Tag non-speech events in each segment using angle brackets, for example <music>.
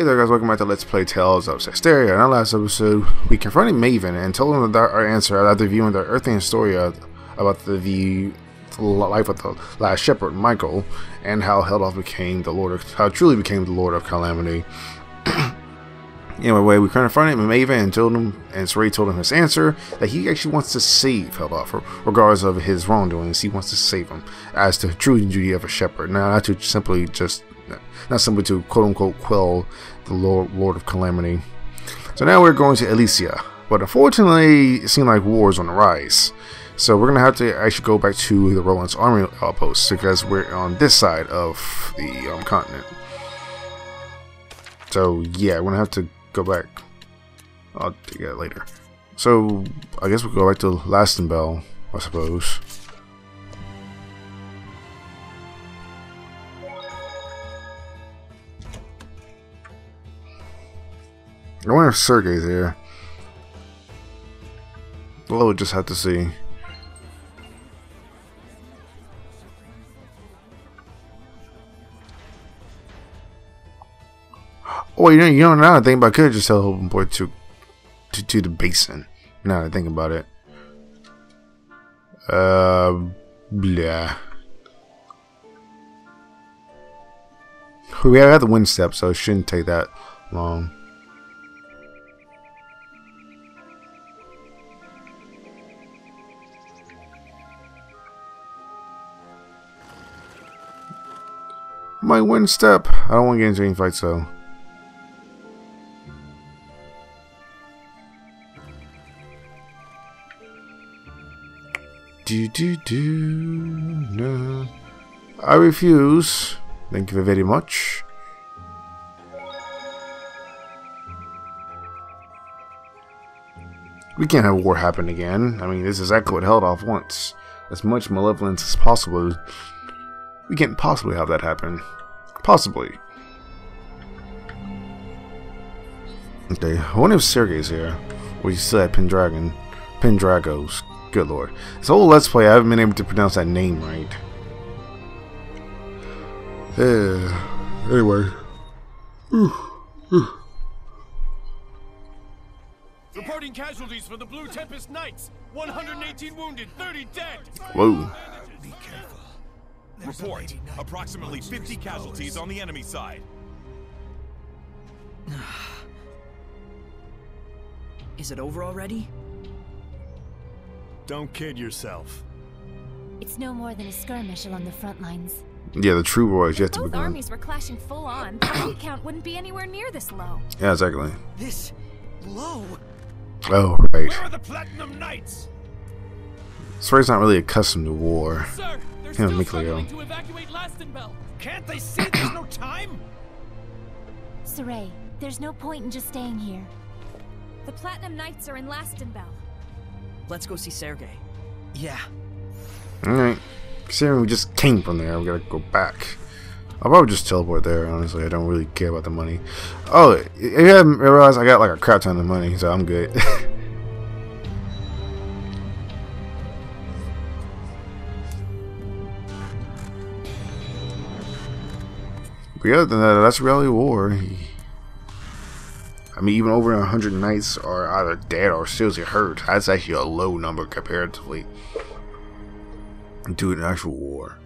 Hey there guys, welcome back to Let's Play Tales of Zestiria. In our last episode, we confronted Maven and told him that our answer after viewing the earthly story about the, the life of the last shepherd, Michael, and how Heldalf became the Lord of, how truly became the Lord of Calamity. <clears throat> anyway, we confronted Maven and told him, and Sorey told him his answer, that he actually wants to save Heldalf, regardless of his wrongdoings, he wants to save him, as the true duty of a shepherd, now not to simply just not simply to quote unquote quell the Lord, Lord of Calamity. So now we're going to Elysia, but unfortunately, it seemed like war is on the rise. So we're gonna have to actually go back to the Rolance army outpost because we're on this side of the um, continent. So yeah, we're gonna have to go back. I'll do that later. So I guess we'll go back to Lastenbell, I suppose. I wonder if Sergei's here. Well, just have to see. Oh, you know, you know, now I think about it, I could just tell to, to, to the basin. Now I think about it. Uh, yeah. We have the wind step, so it shouldn't take that long. My one step. I don't want to get into any fights though. Do do do no. I refuse. Thank you very much. We can't have war happen again. I mean, this is exactly what Heldalf wants. As much malevolence as possible we can't possibly have that happen. Possibly. Okay, I wonder if Sergei's here. Still at Pendragon. Pendragos. Good lord. This whole Let's Play, I haven't been able to pronounce that name right. Yeah. Anyway. Reporting casualties for the Blue Tempest Knights. 118 wounded, 30 dead. Whoa. Be careful. Report. Approximately 50 casualties on the enemy side. <sighs> Is it over already? Don't kid yourself. It's no more than a skirmish along the front lines. Yeah, the true war is yet to Both begin. armies were clashing full on. <coughs> The fight count wouldn't be anywhere near this low. Yeah, exactly. This low? Oh, right. Where are the Platinum Knights? Sorey's not really accustomed to war. Sir, they're Him and still Mikleo. to evacuate Lastenbell. Can't they see there's no time? Sorey, there's no point in just staying here. The Platinum Knights are in Lastenbell. Let's go see Sergei. Yeah. Alright. Considering we just came from there, we gotta go back. I'll probably just teleport there, honestly. I don't really care about the money. Oh, you haven't realized I got like a crap ton of money, so I'm good. <laughs> but other than that, that's really war. I mean, even over 100 knights are either dead or seriously hurt. That's actually a low number comparatively to an actual war.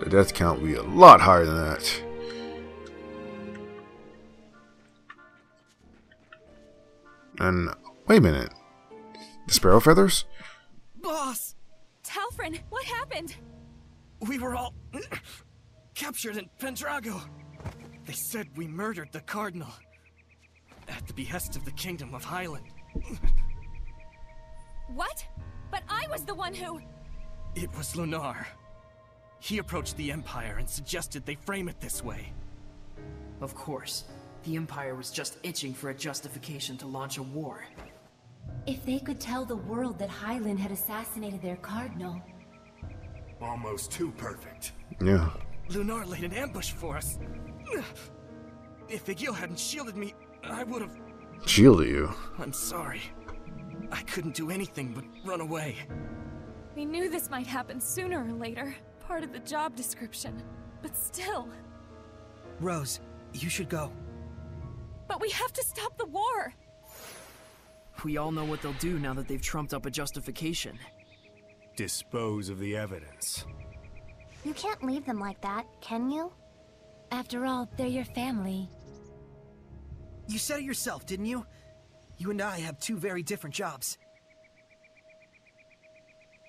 The death count will be a lot higher than that. And wait a minute. The sparrow feathers? Boss! Talfrin, what happened? We were all captured in Pendrago. They said we murdered the Cardinal. At the behest of the Kingdom of Highland. <laughs> What? But I was the one who. It was Lunarre. He approached the Empire and suggested they frame it this way. Of course. The Empire was just itching for a justification to launch a war. If they could tell the world that Highland had assassinated their cardinal. Almost too perfect. Yeah. Lunarre laid an ambush for us. If Eguille hadn't shielded me, I would have. Shielded you. I'm sorry. I couldn't do anything but run away. We knew this might happen sooner or later. Part of the job description. But still. Rose, you should go. But we have to stop the war. We all know what they'll do now that they've trumped up a justification. Dispose of the evidence. You can't leave them like that, can you? After all, they're your family. You said it yourself, didn't you? You and I have two very different jobs.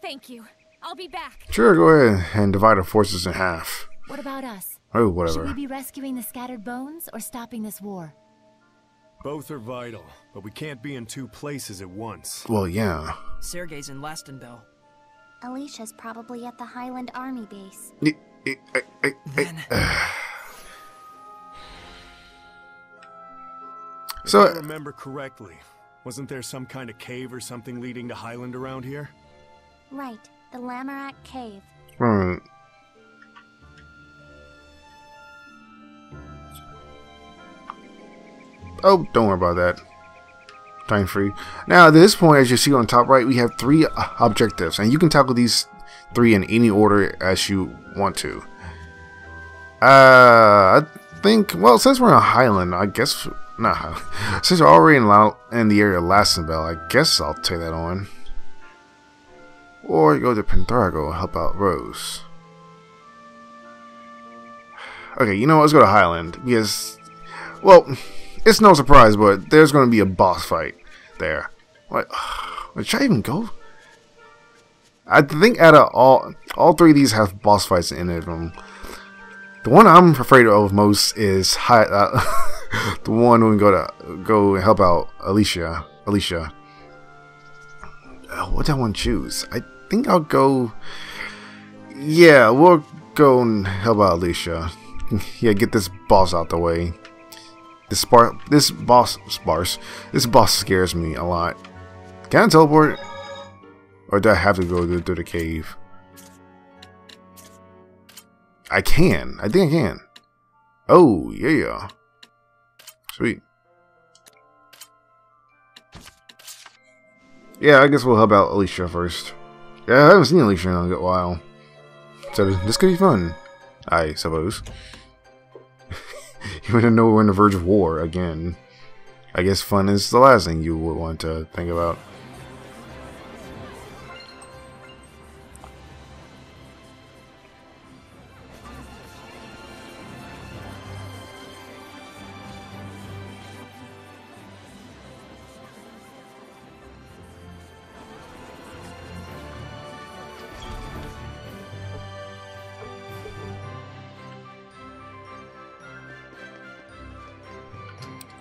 Thank you. I'll be back. Sure, go ahead and divide our forces in half. What about us? Oh, whatever. Should we be rescuing the scattered bones or stopping this war? Both are vital, but we can't be in two places at once. Well, yeah. Sergei's in Lastenbell. Alisha's probably at the Highland Army base. Eh, eh, eh, eh, eh. Then, <sighs> If So- I remember correctly, wasn't there some kind of cave or something leading to Highland around here? Right, the Lamorak Cave. Right. Oh, don't worry about that. Time free. Now, at this point, as you see on top right, we have three objectives, and you can tackle these three in any order as you want to. Uh, I think, well, since we're in Highland, I guess, nah, <laughs> since we're already in, in the area of Lastenbell, I guess I'll take that on. Or go to Pendrago and help out Rose. Okay, you know what? Let's go to Highland because, well, it's no surprise, but there's going to be a boss fight there. What? <sighs> Should I even go? I think out of all, all three of these have boss fights in it. Um, the one I'm afraid of most is Hi- uh, <laughs> the one when we go to go help out Alisha. Alisha. Uh, what do I want to choose? I think I'll go. Yeah, we'll go and help out Alisha. <laughs> yeah, get this boss out the way. This spar, this boss, sparse, this boss scares me a lot. Can I teleport? Or do I have to go through, the cave? I can. I think I can. Oh, yeah. Sweet. Yeah, I guess we'll help out Alisha first. Yeah, I haven't seen Alisha in a good while. So this could be fun. I suppose. You want to know we're on the verge of war again. I guess fun is the last thing you would want to think about.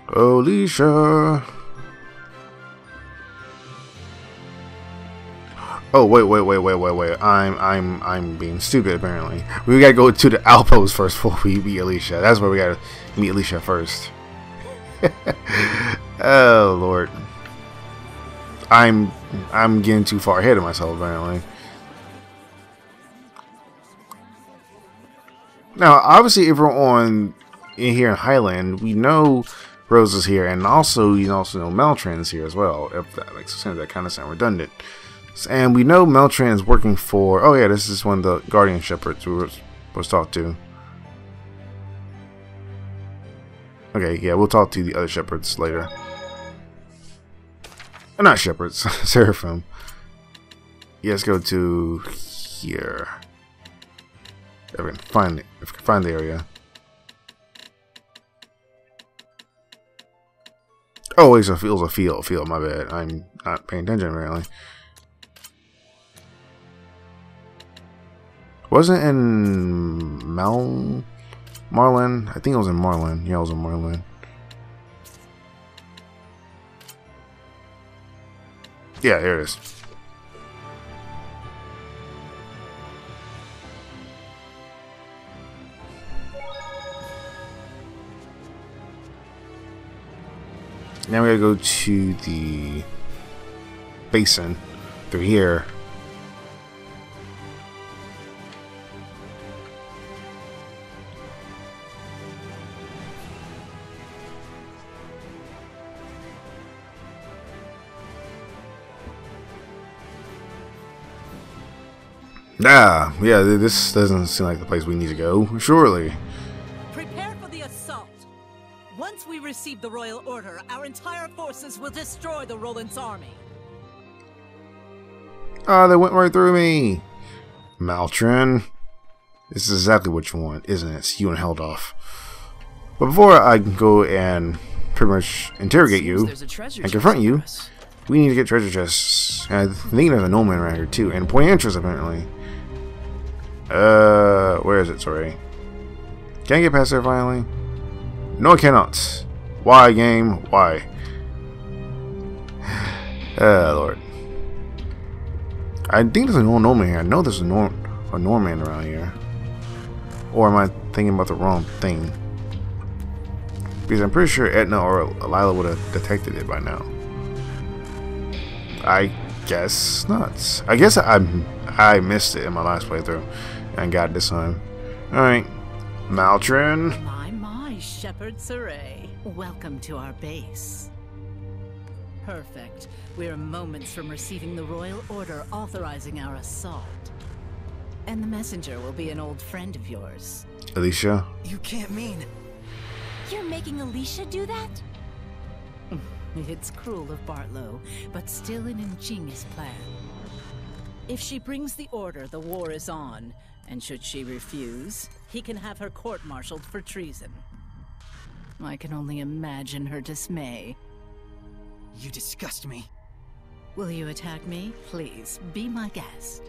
Alisha. Oh wait, wait, wait, wait, wait, wait! I'm, I'm, I'm being stupid. Apparently, we gotta go to the outpost first before we meet Alisha. That's where we gotta meet Alisha first. <laughs> oh lord, I'm, I'm getting too far ahead of myself. Apparently. Now, obviously, if we're on in here in Highland, we know Rose is here, and also you also know Maltran's here as well. If that makes sense, that kind of sound redundant. And we know Maltran is working for. Oh yeah, this is one of the Guardian Shepherds we were supposed to talk to. Okay, yeah, we'll talk to the other shepherds later. Uh, not shepherds, <laughs> Seraphim. Yeah, let's go to here. If we can find it, if we can find the area. Oh, it's a field, a field, field. My bad. I'm not paying attention apparently. Wasn't in Mal Marlin? I think it was in Marlin. Yeah, it was in Marlin. Yeah, here it is. Now we gotta go to the basin through here. Ah, yeah, this doesn't seem like the place we need to go. Surely. Receive the Royal Order, our entire forces will destroy the Rolance army. Ah, they went right through me. Maltran. This is exactly what you want, isn't it? It's you and Heldalf. But before I can go and pretty much interrogate you there's a treasure and confront you, we need to get treasure chests. And I think there's a Nomad around here too, and point interest apparently. Uh, where is it? Sorry. Can I get past there finally? No, I cannot. Why, game? Why? <sighs> Uh, Lord. I think there's a Nor- Normin here. I know there's a, Nor- a Normin around here. Or am I thinking about the wrong thing? Because I'm pretty sure Edna or Lailah would have detected it by now. I guess not. I guess I I missed it in my last playthrough and got this time. Alright. Maltran. My, my, Shepherd Sorey. Welcome to our base. Perfect. We're moments from receiving the Royal Order authorizing our assault. And the messenger will be an old friend of yours. Alisha. You can't mean. You're making Alisha do that? <laughs> It's cruel of Bartlow, but still an ingenious plan. If she brings the order, the war is on, and should she refuse, he can have her court-martialed for treason. I can only imagine her dismay. You disgust me. Will you attack me? Please, be my guest.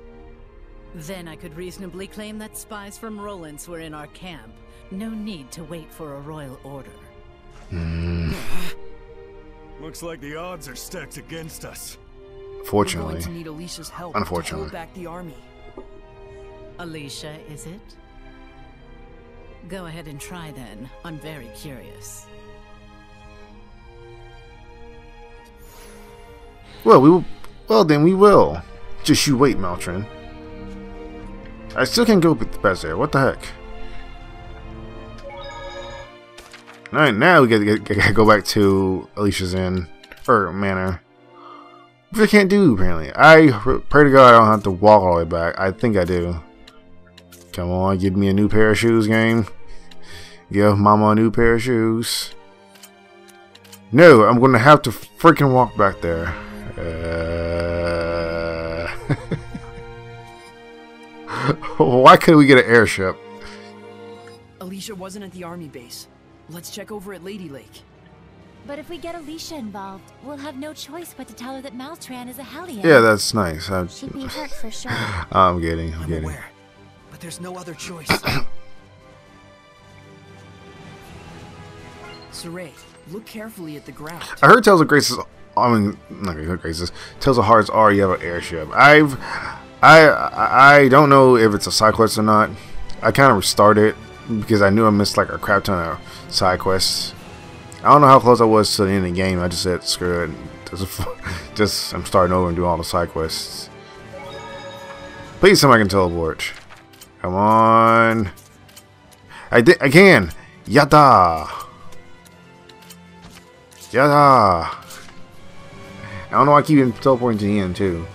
Then I could reasonably claim that spies from Rolance were in our camp. No need to wait for a royal order. Hmm. <laughs> Looks like the odds are stacked against us. We're Fortunately. going to need Alisha's help to Unfortunately. hold back the army. Alisha, is it? Go ahead and try then. I'm very curious. Well, we will. Well, then we will. Just you wait, Maltran. I still can't go past there. What the heck? Alright, now we gotta, get, gotta go back to Alisha's Inn. Or Manor. Which I can't do, apparently. I pray to God I don't have to walk all the way back. I think I do. Come on, give me a new pair of shoes, game. Give Mama a new pair of shoes. No, I'm gonna have to freaking walk back there. Uh... <laughs> Why couldn't we get an airship? Alisha wasn't at the army base. Let's check over at Lady Lake. But if we get Alisha involved, we'll have no choice but to tell her that Maltran is a Hellion. Yeah, that's nice. I'm, She'd be hurt for sure. <laughs> I'm getting, I'm I'm getting. aware. But there's no other choice. <coughs> Sorey, look carefully at the ground. I heard Tales of Graces. I mean, not Tales of Graces. Tales of Hearts are you have an airship. I've, I, I I don't know if it's a side quest or not. I kind of restarted because I knew I missed like a crap ton of side quests. I don't know how close I was to the end of the game. I just said screw it. <laughs> Just, just I'm starting over and doing all the side quests. Please, somebody can teleport. Come on. I did. I can. Yada. Yada. I don't know why I keep teleporting to the end too.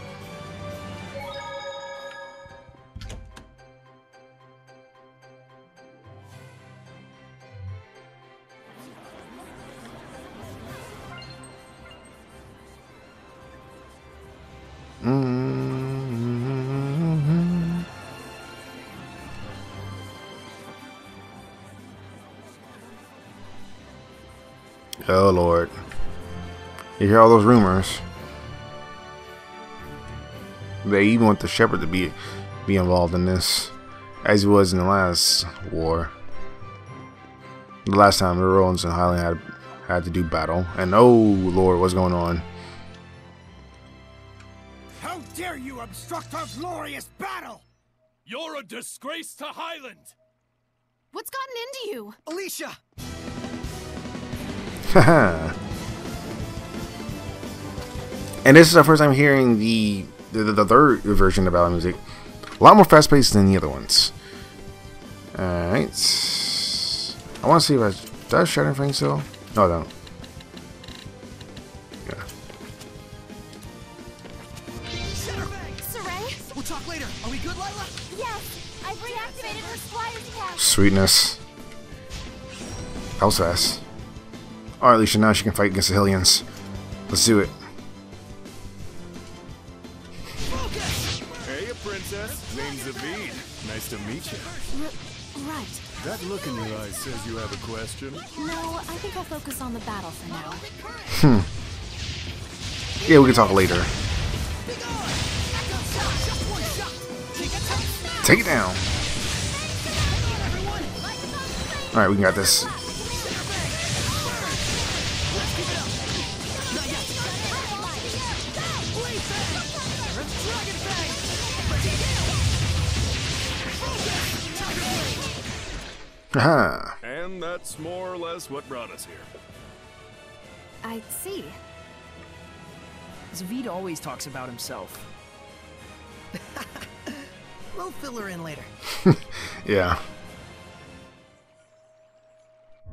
Hear all those rumors. They even want the shepherd to be be involved in this. As he was in the last war. The last time the Rolance and Highland had had to do battle. And oh lord, what's going on? How dare you obstruct our glorious battle! You're a disgrace to Highland! What's gotten into you? Alisha! Haha. <laughs> and this is the first time hearing the the, the third version of Battle Music. A lot more fast paced than the other ones. Alright. I want to see if I. I shut anything still? No, I don't. Yeah. We'll talk later. Are we good, Lailah? Yes! I've reactivated her Squire's! Sweetness. That was fast. Alright, Alisha, now she can fight against the Hellions. Let's do it. Question. No, I think I'll focus on the battle for now. Hmm. Yeah, we can talk later. Take it down. Alright, we can got this. Haha. And that's more or less what brought us here. I see. Zaveid always talks about himself. <laughs> We'll fill her in later. <laughs> Yeah.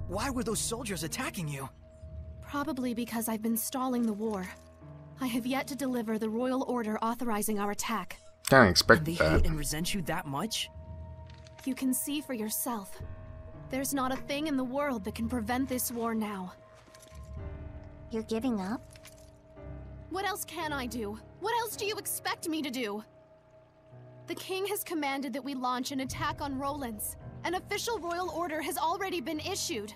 Why were those soldiers attacking you? Probably because I've been stalling the war. I have yet to deliver the royal order authorizing our attack. Kinda And expect they that. hate and resent you that much? You can see for yourself. There's not a thing in the world that can prevent this war now. You're giving up? What else can I do? What else do you expect me to do? The king has commanded that we launch an attack on Rolance. An official royal order has already been issued.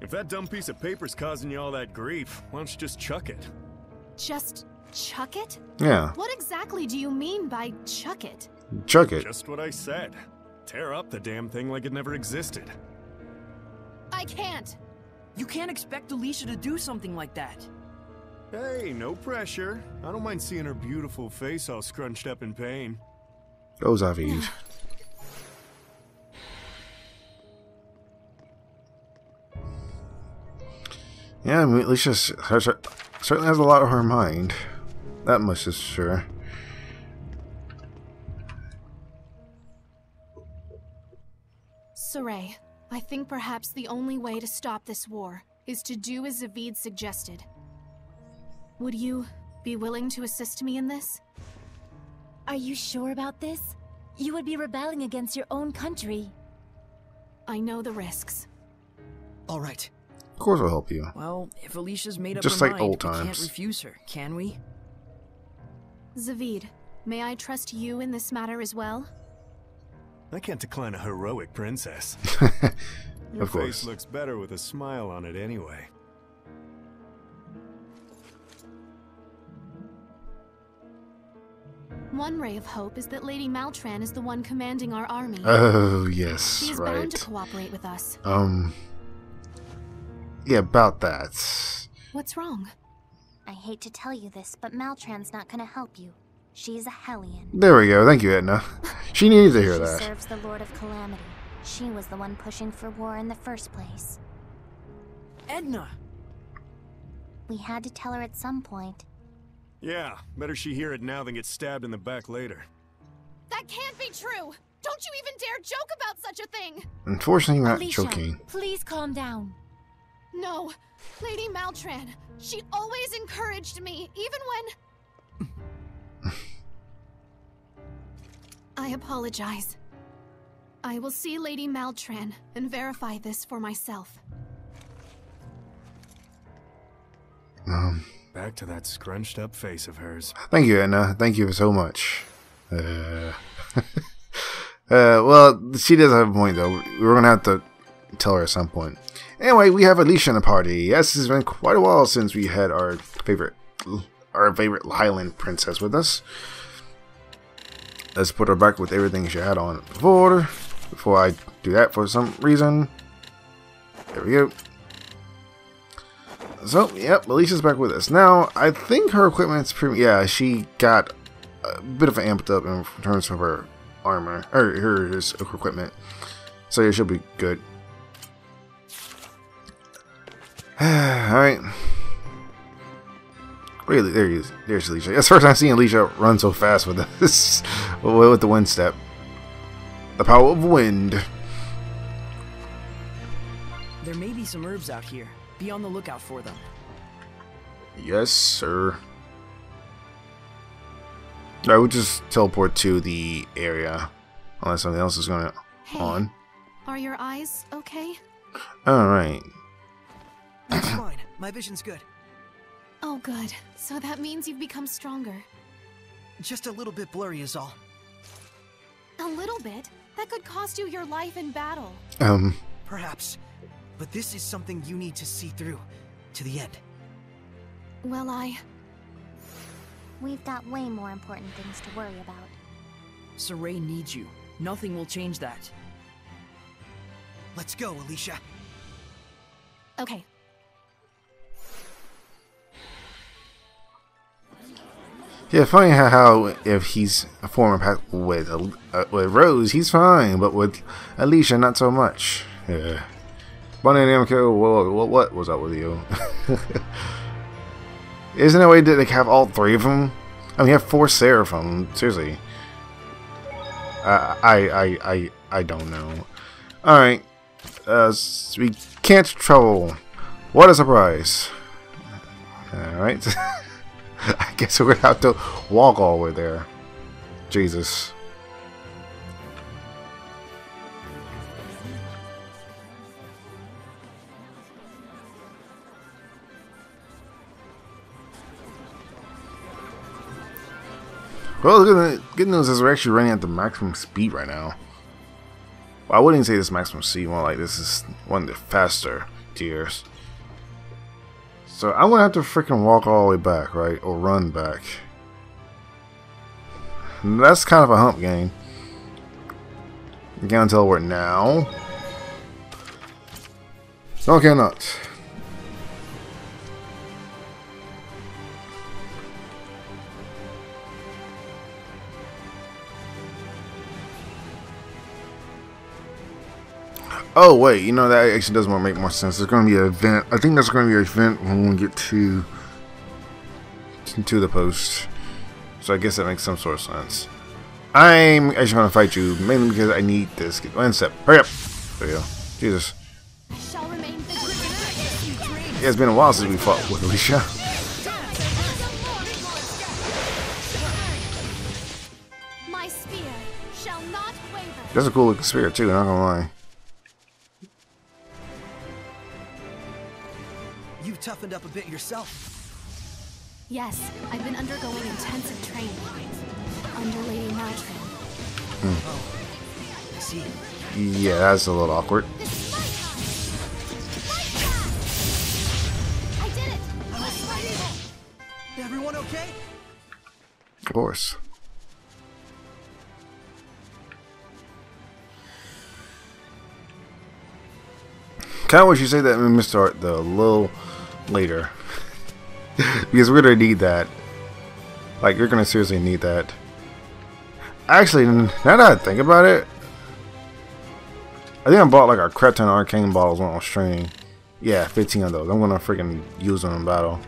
If that dumb piece of paper's causing you all that grief, why don't you just chuck it? Just chuck it? Yeah. What exactly do you mean by chuck it? Chuck it. Just what I said. Tear up the damn thing like it never existed. I can't. You can't expect Alisha to do something like that. Hey, no pressure. I don't mind seeing her beautiful face all scrunched up in pain. Go <sighs> Zaveid. Yeah, I mean, Alisha certainly has a lot on her mind. That much is sure. Think perhaps the only way to stop this war is to do as Zaveid suggested. Would you be willing to assist me in this? Are you sure about this? You would be rebelling against your own country. I know the risks. All right. Of course, I'll help you. Well, if Alisha's made up Just her like mind, old we can't refuse her, can we? Zaveid, may I trust you in this matter as well? I can't decline a heroic princess. <laughs> Your Of face course. looks better with a smile on it anyway. One ray of hope is that Lady Maltran is the one commanding our army. Oh, yes, she is bound to cooperate with us. Um. Yeah, about that. What's wrong? I hate to tell you this, but Maltran's not gonna help you. She's a Hellion. There we go. Thank you, Edna. <laughs> She needed to hear she that. serves the Lord of Calamity. She was the one pushing for war in the first place. Edna! We had to tell her at some point. Yeah, better she hear it now than get stabbed in the back later. That can't be true! Don't you even dare joke about such a thing! Unfortunately, not Alisha, joking. please calm down. No, Lady Maltran. She always encouraged me, even I apologize. I will see Lady Maltran and verify this for myself. Um. Back to that scrunched up face of hers. Thank you, Edna. Thank you so much. Uh, <laughs> uh, well, she does have a point, though. We're gonna have to tell her at some point. Anyway, we have Alisha in the party. Yes, it's been quite a while since we had our favorite, our favorite Highland princess with us. Let's put her back with everything she had on before. Before I do that for some reason. There we go. So, yep, Alisha's back with us. Now, I think her equipment's pretty. Yeah, she got a bit of an amped up in terms of her armor, or her, her equipment. So, yeah, she'll be good. <sighs> Alright. Really, there he is. There's Alisha. That's the first time seeing Alisha run so fast with this, <laughs> with the wind step. The power of wind. There may be some herbs out here. Be on the lookout for them. Yes, sir. I would just teleport to the area, unless something else is going Hey. on. Are your eyes okay? All right. It's fine. My vision's good. Oh, good. So that means you've become stronger. Just a little bit blurry is all. A little bit? That could cost you your life in battle. Um, Perhaps. But this is something you need to see through. To the end. Well, I. We've got way more important things to worry about. Sorey needs you. Nothing will change that. Let's go, Alisha. Okay. Yeah, funny how, if he's a former with uh, with Rose, he's fine, but with Alisha, not so much. Yeah. Bunny and MK, what, what, was up with you? <laughs> Isn't that way that they have all three of them? I mean, you have four Seraphim. Seriously. I, I, I, I, I don't know. Alright. Uh, we can't trouble. What a surprise. Alright. <laughs> <laughs> I guess we're gonna have to walk all the way there. Jesus. Well, the good, news is we're actually running at the maximum speed right now. Well, I wouldn't say this maximum speed, more like this is one of the faster tiers. So I'm gonna have to freaking walk all the way back, right? Or run back. That's kind of a hump game. You can't tell where now. No, cannot. Oh wait, you know that actually does more make more sense. There's going to be an event. I think that's going to be an event when we get to to the post. So I guess that makes some sort of sense. I'm actually going to fight you mainly because I need this. Get one step. Hurry up. There you go. Jesus. Yeah, it's been a while since we fought with Alisha. My spear shall not waver. That's a cool looking spear too. Not gonna lie. Toughened up a bit yourself. Yes, I've been undergoing intensive training. Under Lady Maltran. I see. Yeah, that's a little awkward. I did it! I was fighting! Everyone okay? Of course. Kind of wish you say that in Mr. Art though, a little later. because we're gonna need that. Like, you're gonna seriously need that. Actually, now that I think about it, I think I bought like a Cretin Arcane bottles when I was training. Yeah, 15 of those. I'm gonna freaking use them in battle.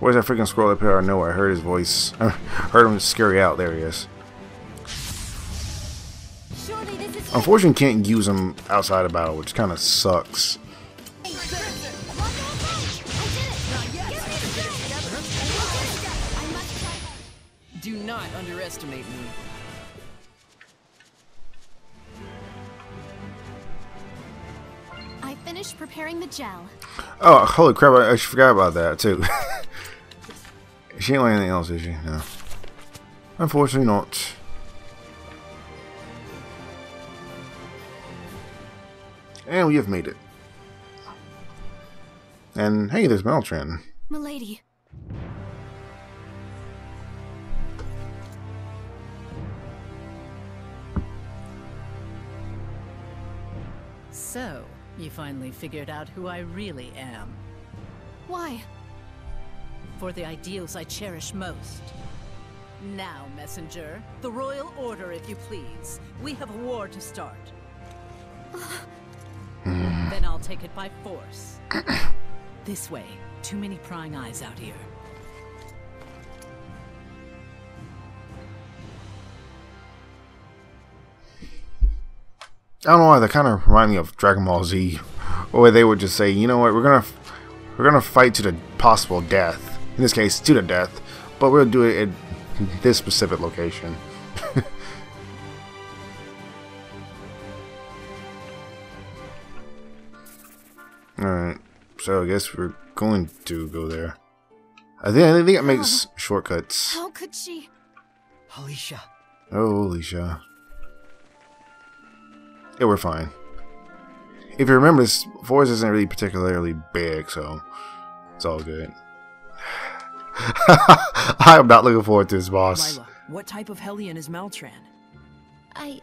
Where's that freaking scroll up here? I know I heard his voice. I <laughs> heard him scary out. There he is. Unfortunately, you can't use him outside of battle, which kind of sucks. Not underestimate me. I finished preparing the gel. Oh, holy crap! I, I forgot about that too. <laughs> she ain't like anything else, is she? No. Unfortunately, not. And we have made it. And hey, there's Maltran. Milady. So, you finally figured out who I really am. Why? For the ideals I cherish most. Now, messenger, the royal order, if you please. We have a war to start. <sighs> then I'll take it by force. <clears throat> this way. Too many prying eyes out here. I don't know why they kind of remind me of Dragon Ball Z, where they would just say, "You know what? We're gonna we're gonna fight to the possible death. In this case, to the death, but we'll do it at this specific location." <laughs> Alright, so I guess we're going to go there. I think, I think it makes shortcuts. How could she? Alisha. Oh, Alisha. Yeah, we're fine. If you remember, this forest isn't really particularly big, so it's all good. <sighs> I'm not looking forward to this boss. Lailah, what type of Hellion is Maltran? I...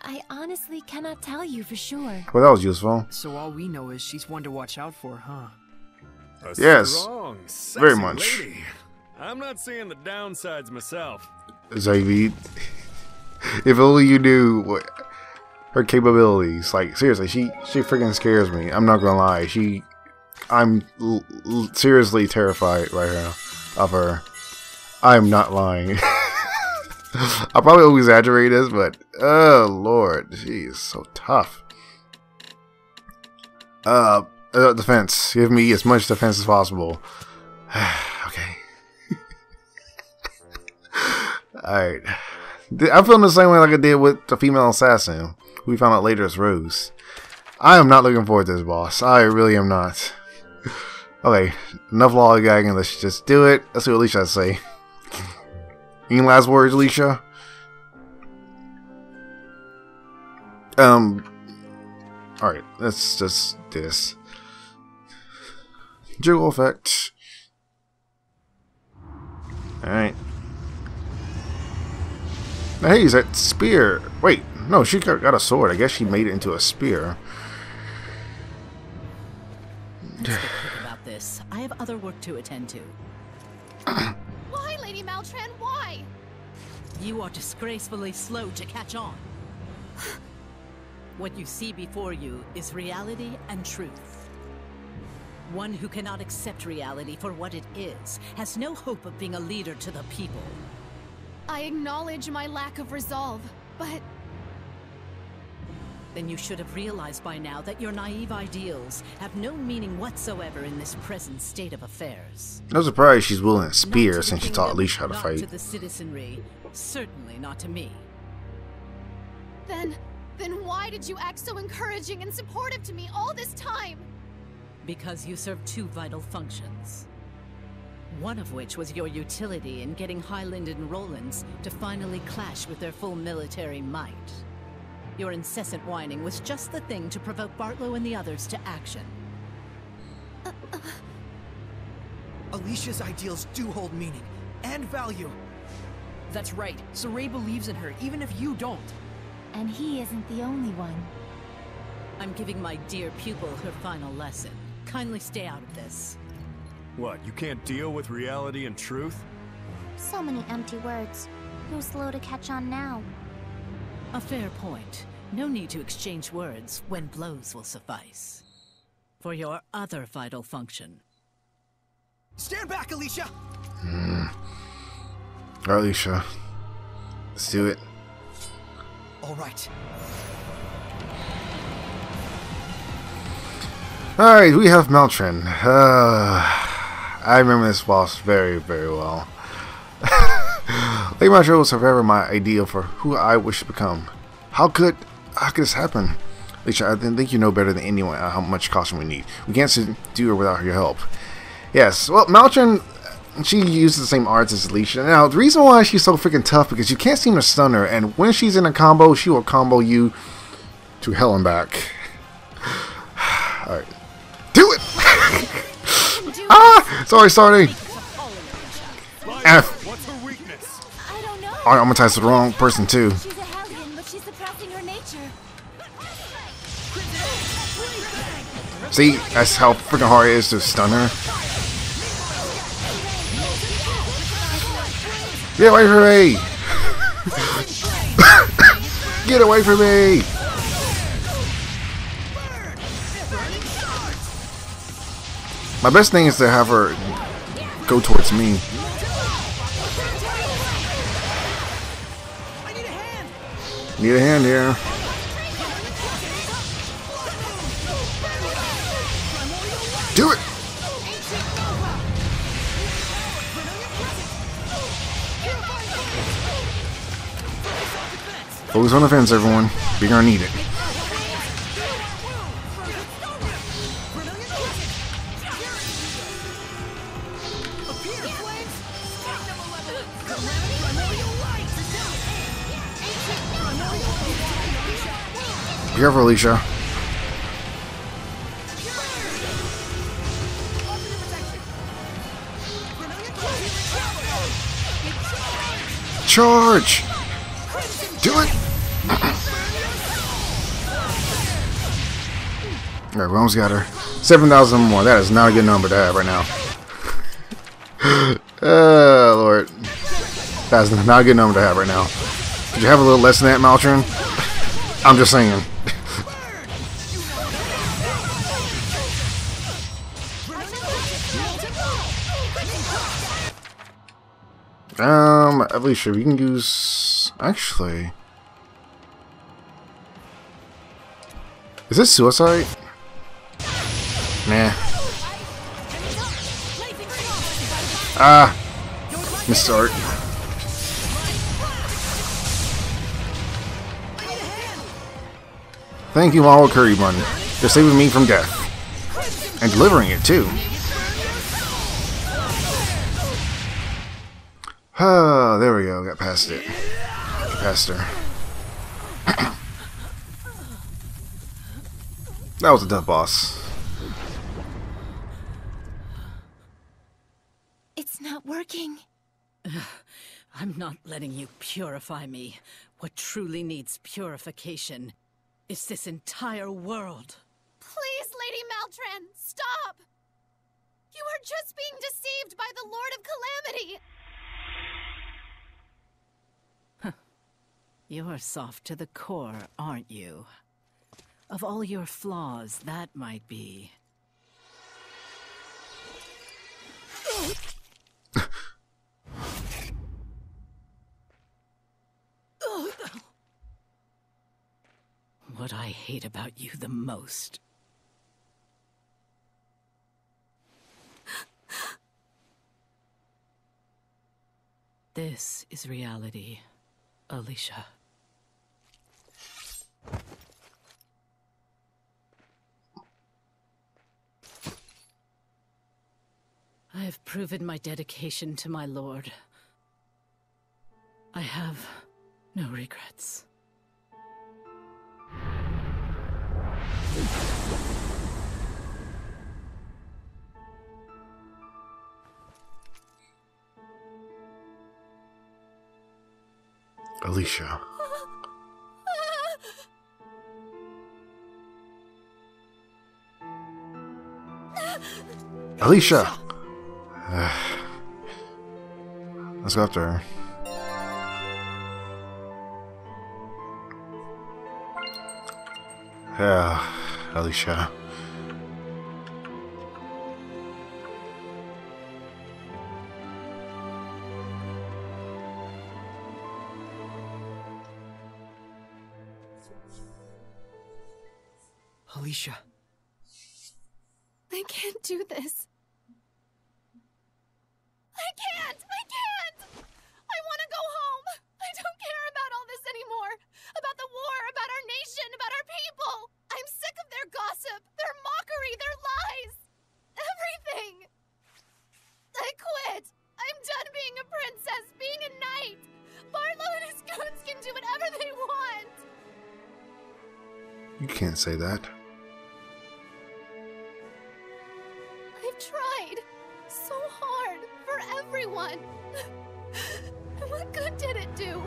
I honestly cannot tell you for sure. Well, that was useful. So all we know is she's one to watch out for, huh? A Yes, strong, very much. lady. I'm not seeing the downsides myself. Zaveid. <laughs> if only you knew what her capabilities. Like seriously, she she freaking scares me. I'm not gonna lie. She, I'm seriously terrified right now of her. I'm not lying. <laughs> I probably exaggerate this, but oh lord, she is so tough. Uh, uh, defense. Give me as much defense as possible. <sighs> okay. <laughs> Alright. I'm feeling the same way like I did with the female assassin. Who We found out later is Rose. I am not looking forward to this boss. I really am not. <laughs> Okay, enough lollygagging. Let's just do it. Let's see what Alisha has to say. Any last words, Alisha? Um. Alright, let's just do this. Jiggle effect. Alright. Now, hey, is that spear? Wait, no, she got, got a sword. I guess she made it into a spear. Let's get quick about this. I have other work to attend to. <clears throat> Why, Lady Maltran? Why? You are disgracefully slow to catch on. what you see before you is reality and truth. One who cannot accept reality for what it is has no hope of being a leader to the people. I acknowledge my lack of resolve, but Then you should have realized by now that your naive ideals have no meaning whatsoever in this present state of affairs. No surprise she's willing to spear to since she taught Alisha how to not fight. to the citizenry, certainly not to me. then, then why did you act so encouraging and supportive to me all this time? Because you serve two vital functions. One of which was your utility in getting Highland and Rolance to finally clash with their full military might. Your incessant whining was just the thing to provoke Bartlow and the others to action. Alisha's ideals do hold meaning and value. That's right. Sorey believes in her, even if you don't. And he isn't the only one. I'm giving my dear pupil her final lesson. Kindly stay out of this. What, you can't deal with reality and truth? So many empty words. Who's slow to catch on now? A fair point. No need to exchange words when blows will suffice. For your other vital function, Stand back, Alisha! Alright, Alisha. Let's do it. All right. Alright, we have Maltran. Uh, I remember this boss very, very well. <laughs> Lady Maltran was forever my ideal for who I wish to become. How could how could this happen? Alisha, I think you know better than anyone how much caution we need. We can't do it without your help. Yes, well, Maltran, she uses the same arts as Alisha. Now, the reason why she's so freaking tough because you can't seem to stun her, and when she's in a combo, she will combo you to hell and back. <sighs> Alright. Do it! <laughs> ah! Sorry, sorry. F. What's her weakness? I don't know. I traumatized the wrong person, too. She's a Hellion, but she's suppressing her nature. See, that's how freaking hard it is to stun her. Get away from me! <laughs> Get away from me! My best thing is to have her go towards me. Need a hand here. Do it! Focus on the fence, everyone. You're gonna need it. Careful, Alisha. Charge! Do it! <clears throat> Alright, we almost got her. 7,000 more. That is not a good number to have right now. <gasps> oh, Lord. That's not a good number to have right now. Could you have a little less than that, Maltran? I'm just saying. Alisha, we can use... Actually... Is this suicide? Nah. Ah! Missed art. Thank you, Mama Curry Bun, for saving me from death. And delivering it, too. Ah, there we go. Got past it. Got past her. <clears throat> that was a tough boss. It's not working. <sighs> I'm not letting you purify me. What truly needs purification is this entire world. Please, Lady Maltran, stop! You are just being deceived by the Lord of Calamity! You're soft to the core, aren't you? Of all your flaws, that might be. what I hate about you the most. This is reality, Alisha. I have proven my dedication to my lord. I have no regrets. Alisha. Alisha! <sighs> Let's go after her. Yeah, Alisha. You can't say that. I've tried so hard for everyone. And <laughs> what good did it do?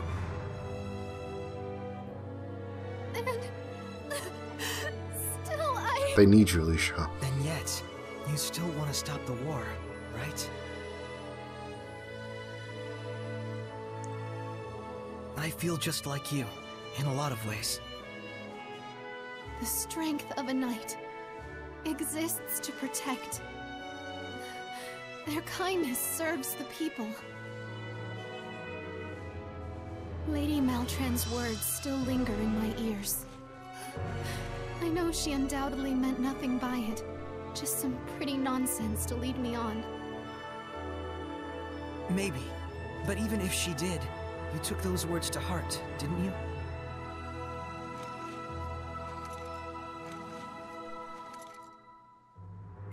And still I They need you, Alisha. And yet, you still want to stop the war, right? I feel just like you, in a lot of ways. The strength of a knight exists to protect. Their kindness serves the people. Lady Maltran's words still linger in my ears. I know she undoubtedly meant nothing by it, just some pretty nonsense to lead me on. Maybe. But even if she did, you took those words to heart, didn't you?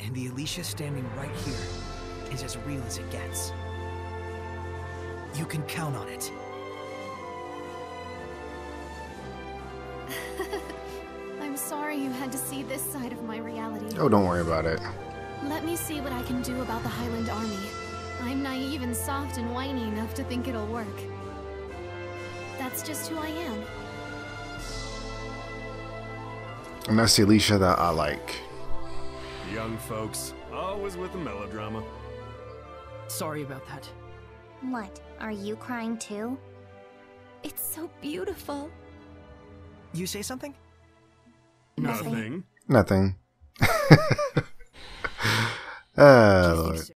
And the Alisha standing right here is as real as it gets. You can count on it. <laughs> I'm sorry you had to see this side of my reality. Oh, don't worry about it. Let me see what I can do about the Highland Army. I'm naive and soft and whiny enough to think it'll work. That's just who I am. And that's the Alisha that I like. Young folks, always with the melodrama. Sorry about that. What? Are you crying too? It's so beautiful. You say something? Nothing. Nothing. <laughs> oh, Lord.